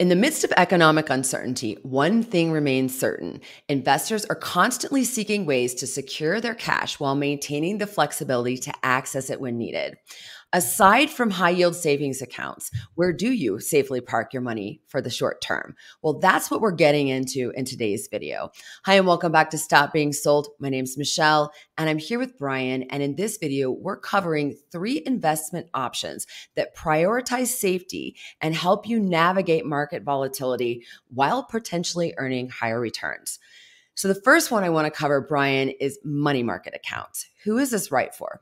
In the midst of economic uncertainty, one thing remains certain. Investors are constantly seeking ways to secure their cash while maintaining the flexibility to access it when needed. Aside from high yield savings accounts, where do you safely park your money for the short term? Well, that's what we're getting into in today's video. Hi, and welcome back to Stop Being Sold. My name's Michelle, and I'm here with Brian. And in this video, we're covering three investment options that prioritize safety and help you navigate market volatility while potentially earning higher returns. So, the first one I want to cover, Brian, is money market accounts. Who is this right for?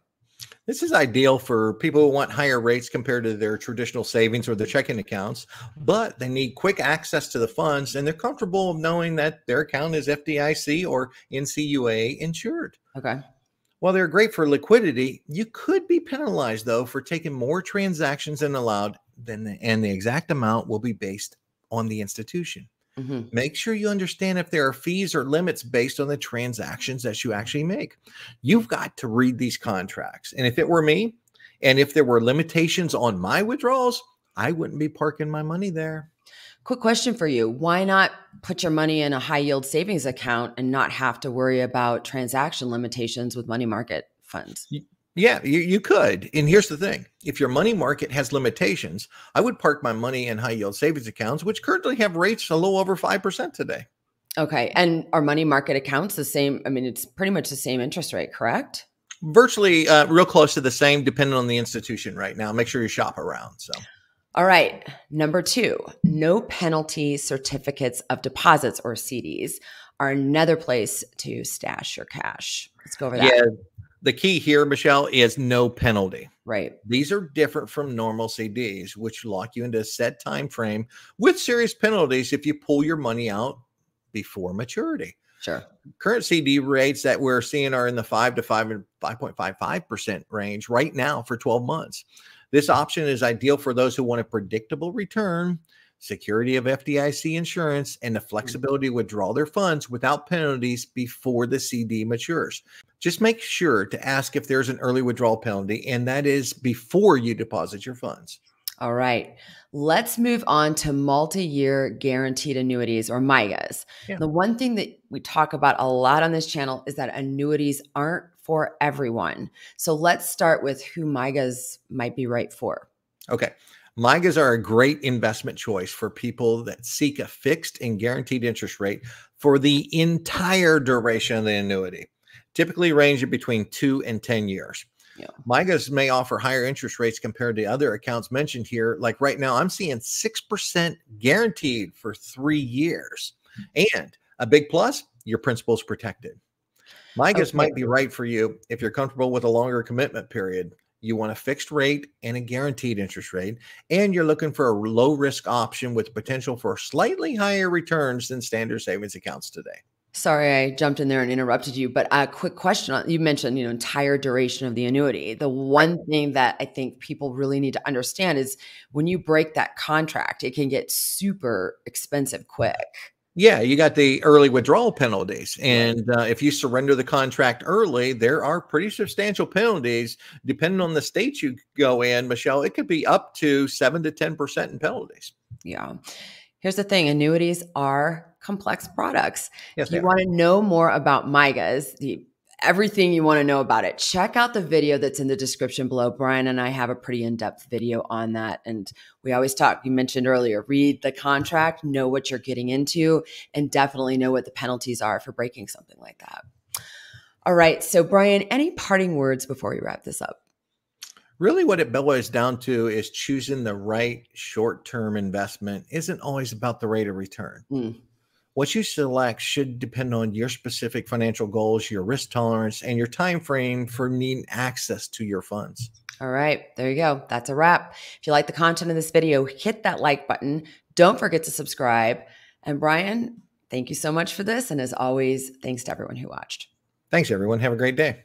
This is ideal for people who want higher rates compared to their traditional savings or their mm-hmm. checking accounts, mm-hmm. but they need quick access to the funds and they're comfortable knowing that their account is FDIC or NCUA insured. Okay. While they're great for liquidity, you could be penalized though for taking more transactions than allowed than the, and the exact amount will be based on the institution. Mm-hmm. Make sure you understand if there are fees or limits based on the transactions that you actually make. You've got to read these contracts. And if it were me, and if there were limitations on my withdrawals, I wouldn't be parking my money there. Quick question for you. Why not put your money in a high yield savings account and not have to worry about transaction limitations with money market funds? Yeah, you, you could. And here's the thing if your money market has limitations, I would park my money in high yield savings accounts, which currently have rates a little over 5% today. Okay. And are money market accounts the same? I mean, it's pretty much the same interest rate, correct? Virtually uh, real close to the same, depending on the institution right now. Make sure you shop around. So. All right. Number two, no penalty certificates of deposits or CDs are another place to stash your cash. Let's go over that. Yeah, the key here, Michelle, is no penalty. Right. These are different from normal CDs, which lock you into a set time frame with serious penalties if you pull your money out before maturity. Sure. Current CD rates that we're seeing are in the five to five and five point five five percent range right now for 12 months. This option is ideal for those who want a predictable return security of FDIC insurance, and the mm-hmm. flexibility to withdraw their funds without penalties before the CD matures. Just make sure to ask if there's an early withdrawal penalty, and that is before you deposit your funds. All right. Let's move on to multi year guaranteed annuities or MYGAs. Yeah. The one thing that we talk about a lot on this channel is that annuities aren't for everyone. So let's start with who MYGAs might be right for. Okay. MYGAs are a great investment choice for people that seek a fixed and guaranteed interest rate for the entire duration of the annuity, typically ranging between two and 10 years. Yeah. MYGAs may offer higher interest rates compared to other accounts mentioned here. Like right now, I'm seeing 6% guaranteed for three years. Hmm. And a big plus, your principal is protected. MYGAs okay. might be right for you if you're comfortable with a longer commitment period you want a fixed rate and a guaranteed interest rate, and you're looking for a low risk option with potential for slightly higher returns than standard savings accounts today. Sorry, I jumped in there and interrupted you, but a quick question. You mentioned, you know, entire duration of the annuity. The one thing that I think people really need to understand is when you break that contract, it can get super expensive quick. Yeah, you got the early withdrawal penalties. And uh, if you surrender the contract early, there are pretty substantial penalties. Depending on the state you go in, Michelle, it could be up to 7 to 10% in penalties. Yeah. Here's the thing annuities are complex products. Yes, if you want to know more about MYGAs, the everything you want to know about it, check out the video that's in the description below. Brian and I have a pretty in depth video on that. And we always talk, you mentioned earlier, read the contract, know what you're getting into, and definitely know what the penalties are for breaking something like that. All right. So, Brian, any parting words before we wrap this up? Really, what it boils down to is choosing the right short term investment isn't always about the rate of return. Mm what you select should depend on your specific financial goals, your risk tolerance, and your time frame for needing access to your funds. All right, there you go. That's a wrap. If you like the content of this video, hit that like button. Don't forget to subscribe. And Brian, thank you so much for this. And as always, thanks to everyone who watched. Thanks, everyone. Have a great day.